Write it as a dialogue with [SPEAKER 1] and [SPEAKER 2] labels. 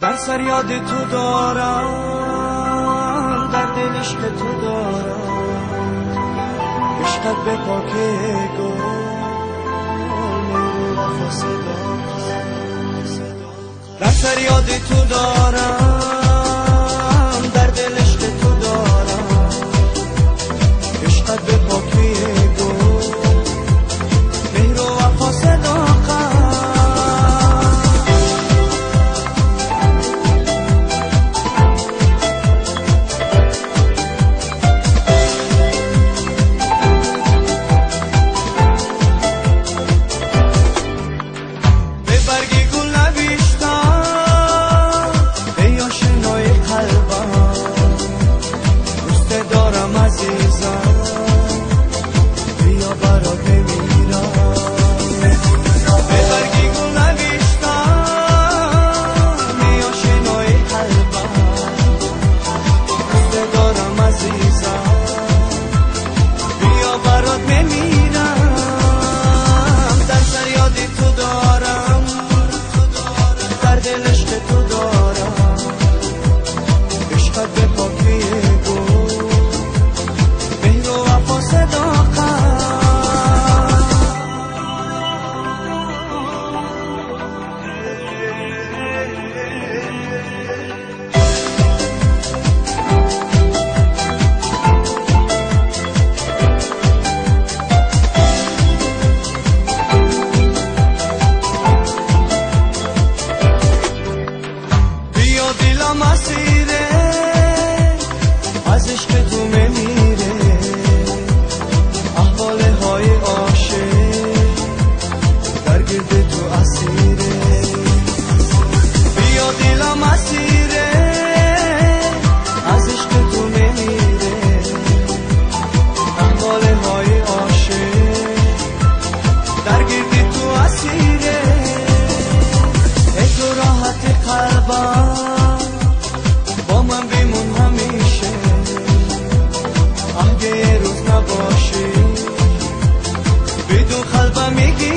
[SPEAKER 1] در سر یاد تو دارم در دل عشق تو دارم. عشقت به پاکه گل در سر یاد تو دارم. maciça با من بیمون همیشه. اگه یه روز نباشی بدون قلبم میگی